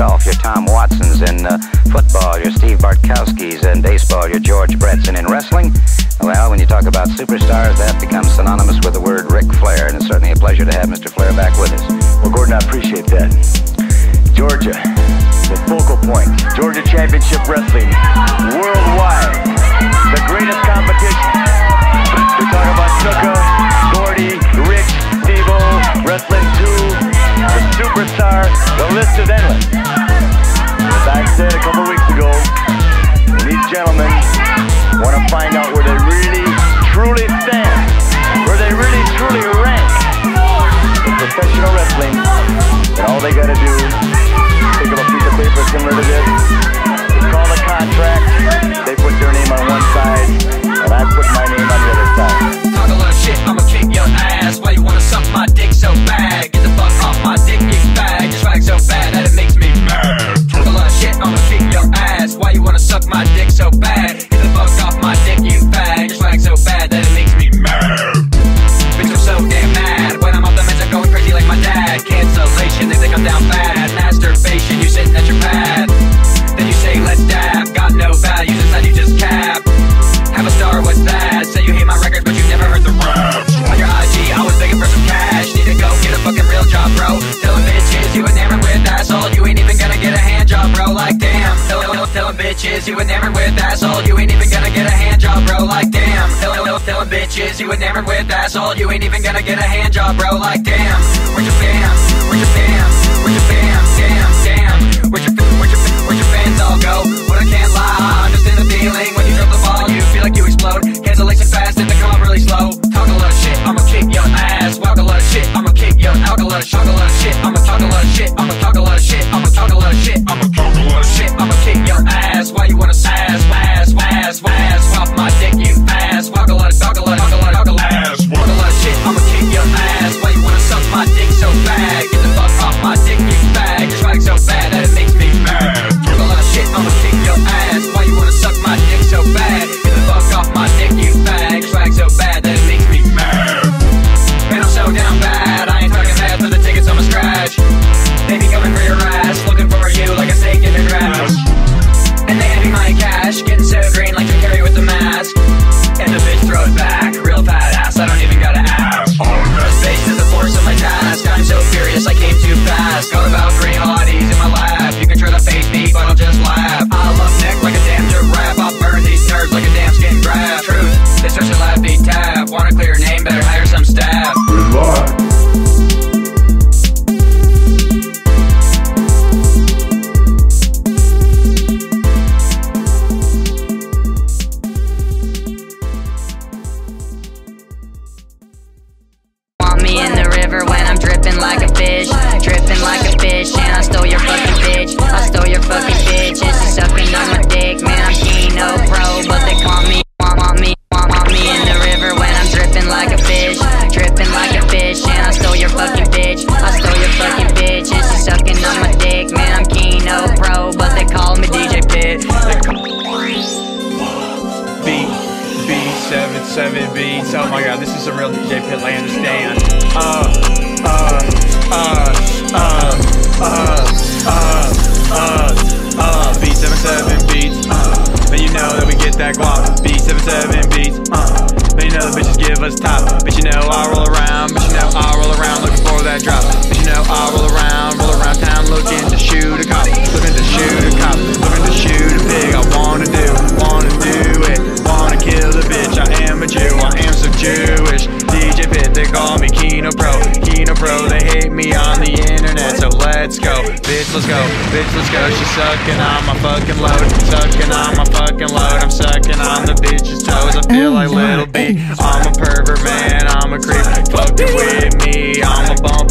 golf, your Tom Watsons. In uh, football, your Steve Bartkowskis. In baseball, your George Bretts. And in wrestling, well, when you talk about superstars, that becomes synonymous with the word Ric Flair. And it's certainly a pleasure to have Mr. Flair back with us. Well, Gordon, I appreciate that. Georgia, the focal point. Georgia Championship Wrestling, worldwide. The greatest competition. We talk about snooker. superstar. The list is endless. As I said a couple weeks ago, these gentlemen want to find out where they really, truly stand. Where they really, truly you ain't even gonna get a hand job, bro, like damn. go, she sucking on my fucking load. Sucking on my fucking load, I'm sucking on the bitch's toes. I feel like little B. I'm a pervert man, I'm a creep. Fucking with me, I'm a bump.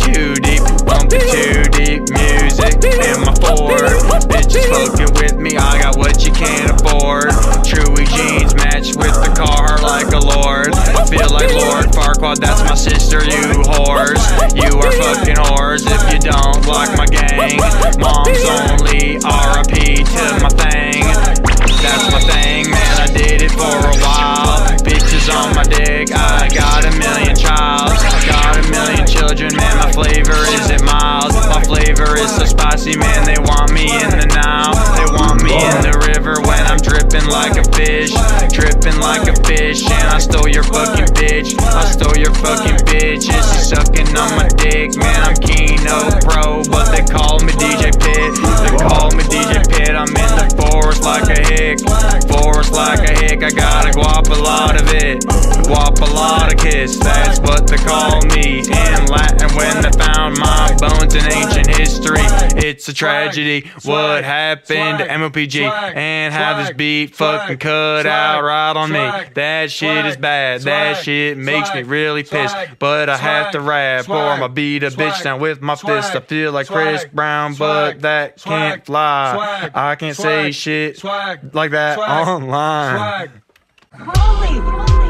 Too deep, bump too deep. Music in my Ford. Bitches fucking with me, I got what you can't afford. Chewy jeans match with the car like a lord feel like Lord Farquaad, that's my sister, you whores. You are fucking whores if you don't like my gang. Mom's only RIP to my thing. That's my thing, man, I did it for a while. Bitches on my dick, I got a million child children, man, my flavor is it mild. My flavor is so spicy, man, they want me in the now. They want me in the river when I'm dripping like a fish. Dripping like a fish, and I stole your fucking bitch. I stole your fucking bitch, and she sucking on my dick. Man, I'm Keno Pro, but they call me DJ Pit. They call me DJ Pit, I'm in the forest like a hick. Just like a hick, I gotta guap a lot of it. Guap a lot of kiss, that's what they call me. In Latin, when they found my bones in ancient history, it's a tragedy. What happened to MOPG and how this beat fucking cut out right on me. That shit is bad, that shit makes me really pissed. But I have to rap, or I'ma beat a bitch down with my fist. I feel like Chris Brown, but that can't fly. I can't say shit like that online. Swag. Holy, holy.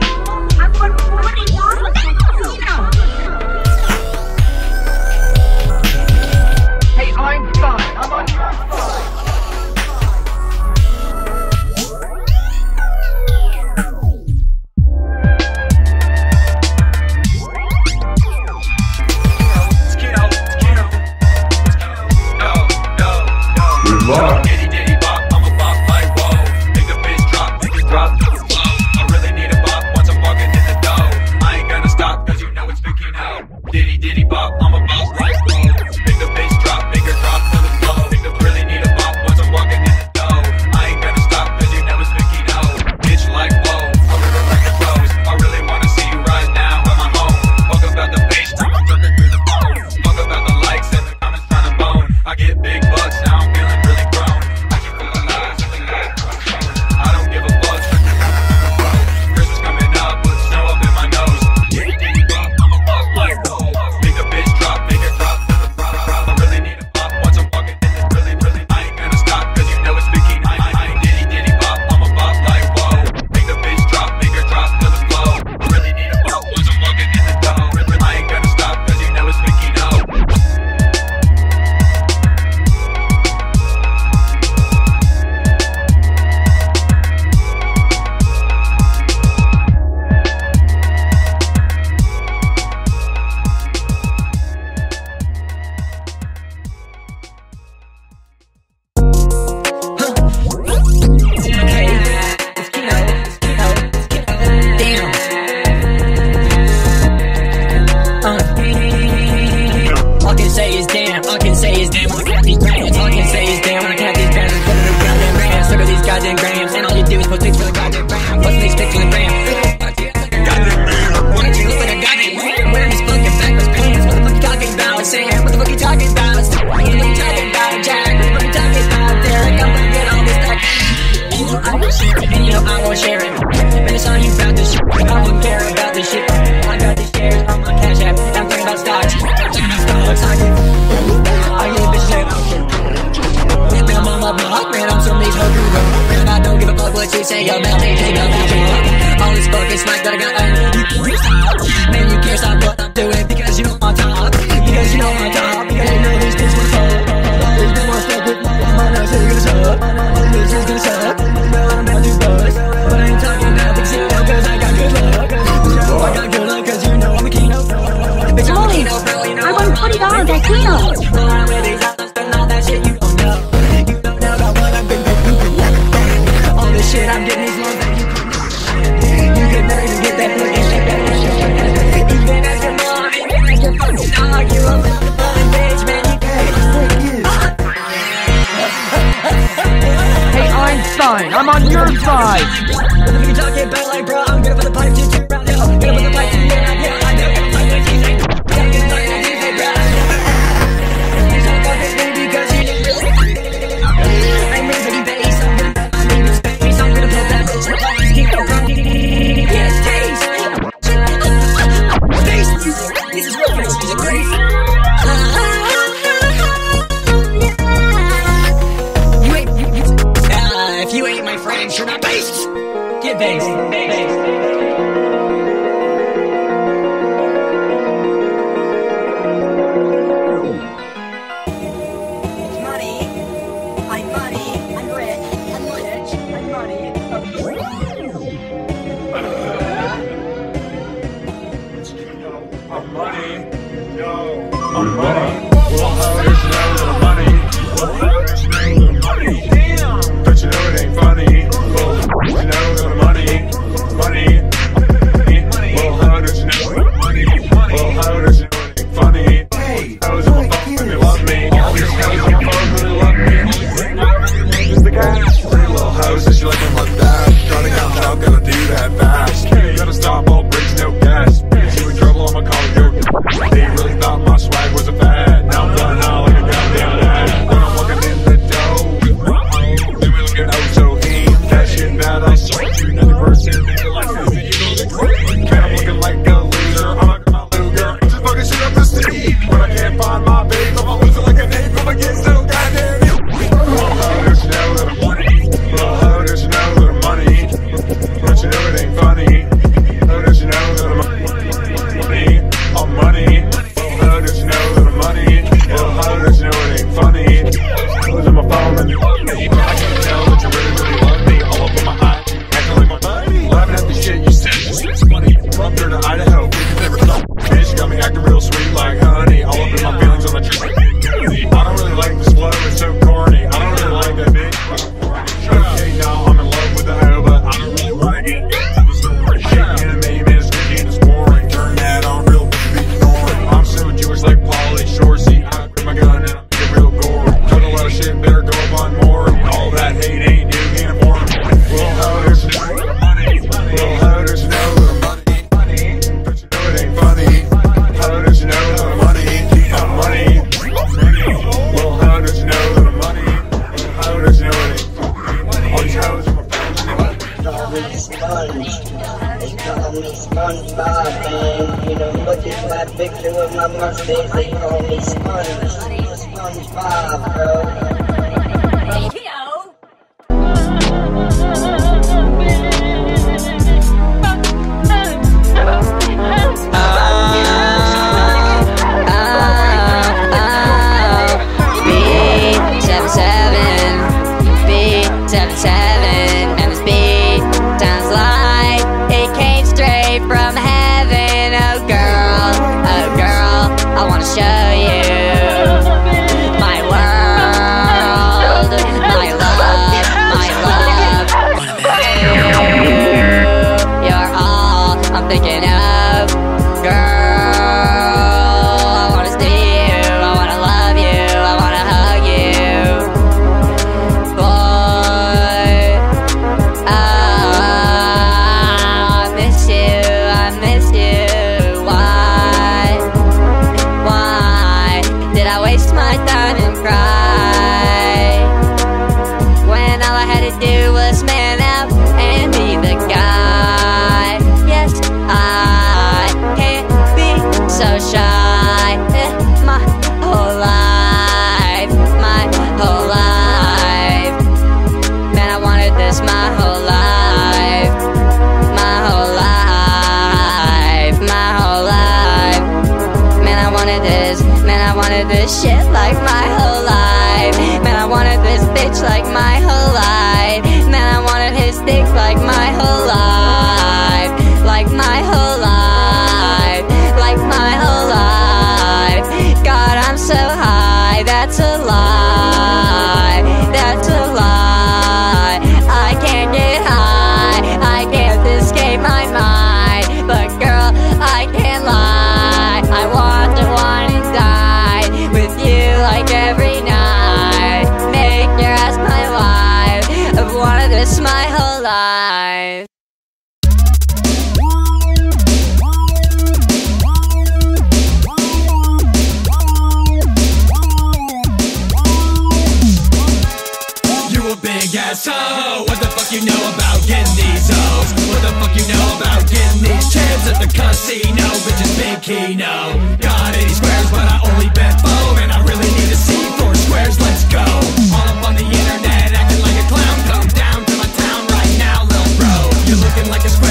I'm running. my mother says, they call me Sponge, SpongeBob, bro. casino, bitches, big Vinkino Got 80 squares, but I only bet four. And I really need to see four squares, let's go All up on the internet, acting like a clown Come down to my town right now, little bro You're looking like a square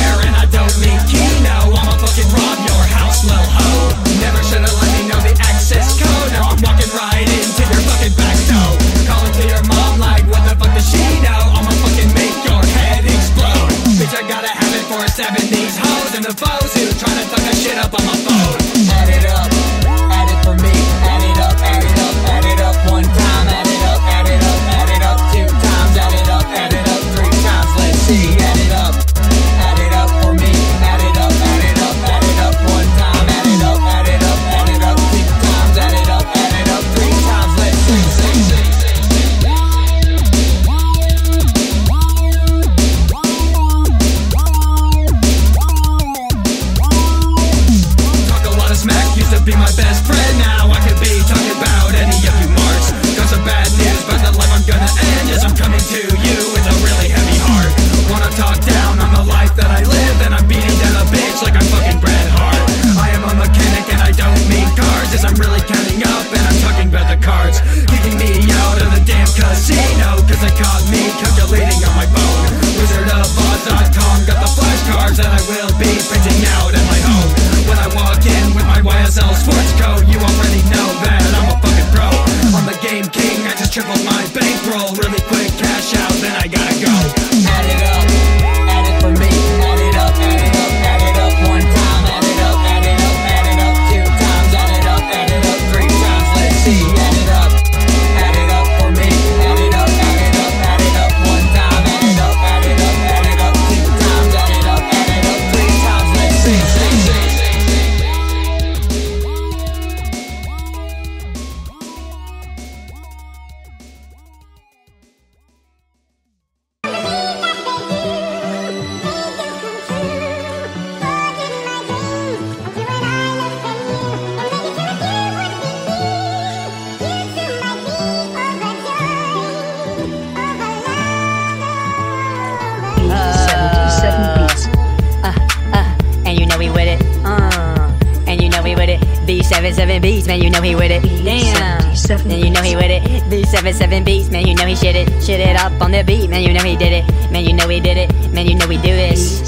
B77 beats, man, you know he with it. Damn. Man, you know he with it. B77 beats, man, you know he shit it. Shit it up on the beat, man, you know he did it. Man, you know he did it. Man, you know we do this.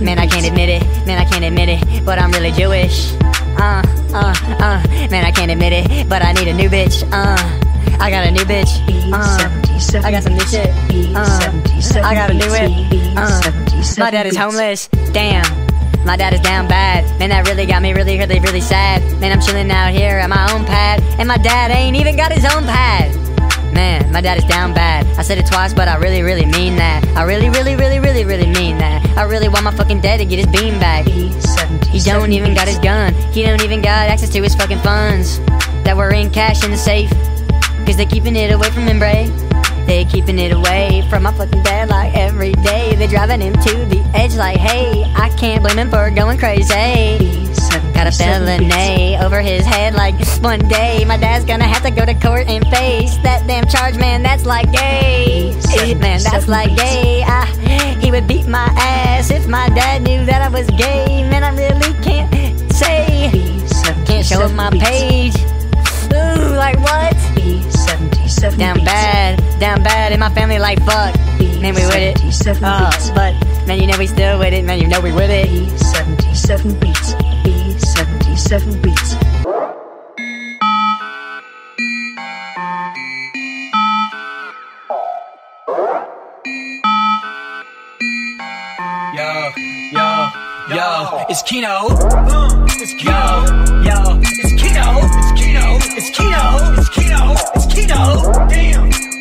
Man, I can't admit it. Man, I can't admit it. But I'm really Jewish. Uh, uh, uh. Man, I can't admit it. But I need a new bitch. Uh, I got a new bitch. Uh, I got some new shit. Uh, I got a new whip. Uh, my dad is homeless. Damn. My dad is down bad. Man, that really got me really, really, really sad. Man, I'm chilling out here at my own pad. And my dad ain't even got his own pad. Man, my dad is down bad. I said it twice, but I really, really mean that. I really, really, really, really, really mean that. I really want my fucking dad to get his beam back. He don't even got his gun. He don't even got access to his fucking funds that were in cash in the safe. Cause they keeping it away from him, Bray. They keeping it away from my fucking dad like every day. They driving him to the edge like, hey, I can't blame him for going crazy. Got a felony over his head like one day my dad's gonna have to go to court and face that damn charge, man. That's like gay, man. That's like gay. I, he would beat my ass if my dad knew that I was gay. Man, I really can't say. Can't show up my page. Ooh, like what? Down bad, down bad, and my family like fuck. Man, we with it. Uh, but man, you know we still with it. Man, you know we with it. B77 beats. B77 beats. Yo, yo, yo, it's Keno. It's Keno. Yo, it's Keno. It's Keno. It's Keno. It's Keno. It's Keno. Damn.